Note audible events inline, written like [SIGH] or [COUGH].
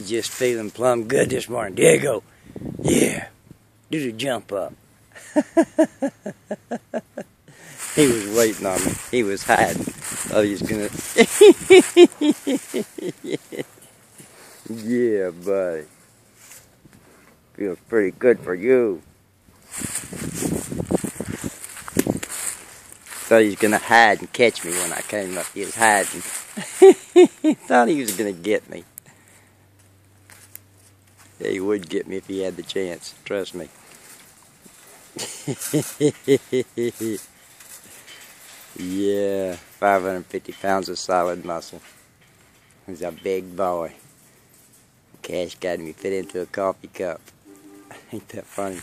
He's just feeling plumb good this morning. Diego, yeah, do the jump up. [LAUGHS] he was waiting on me. He was hiding. Oh, he's gonna. [LAUGHS] yeah, buddy. Feels pretty good for you. Thought he was gonna hide and catch me when I came up. He was hiding. [LAUGHS] thought he was gonna get me. He would get me if he had the chance. Trust me. [LAUGHS] yeah, 550 pounds of solid muscle. He's a big boy. Cash got me fit into a coffee cup. [LAUGHS] Ain't that funny?